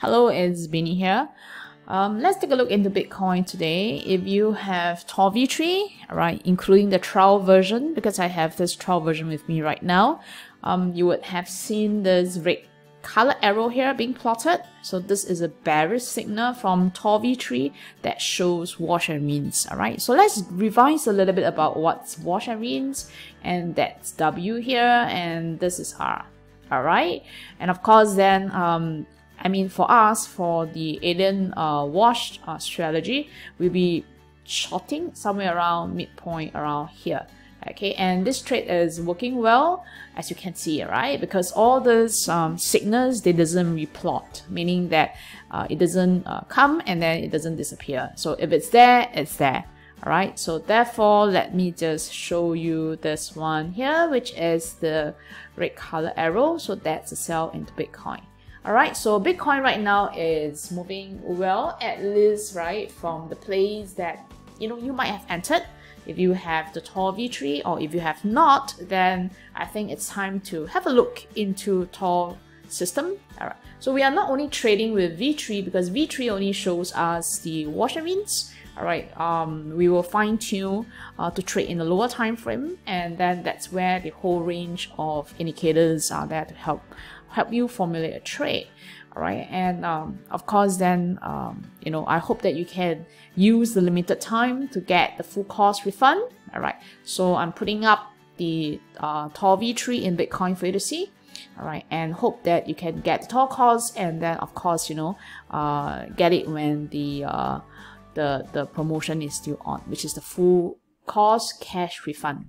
Hello, it's Binni here. Um, let's take a look into Bitcoin today. If you have TAW V3, right, including the trial version, because I have this trial version with me right now, um, you would have seen this red color arrow here being plotted. So this is a bearish signal from TAW V3 that shows wash and rinse. All right. So let's revise a little bit about what's wash and rinse, and that's W here, and this is R. All right. And of course, then um, I mean, for us, for the alien uh, wash uh, strategy, we'll be shorting somewhere around midpoint around here. Okay, and this trade is working well, as you can see, right? Because all those um, signals, they doesn't replot, meaning that uh, it doesn't uh, come and then it doesn't disappear. So if it's there, it's there. All right, so therefore, let me just show you this one here, which is the red color arrow. So that's a sell into Bitcoin. Alright, so Bitcoin right now is moving well, at least, right, from the place that, you know, you might have entered. If you have the TAW V3 or if you have not, then I think it's time to have a look into TAW system. Alright, so we are not only trading with V3 because V3 only shows us the wash and rinse. Alright, um, we will fine tune uh, to trade in the lower time frame and then that's where the whole range of indicators are there to help help you formulate a trade all right and um, of course then um, you know i hope that you can use the limited time to get the full cost refund all right so i'm putting up the uh, TAW v3 in bitcoin for you to see all right and hope that you can get the TAW cost and then of course you know uh, get it when the uh, the the promotion is still on which is the full cost cash refund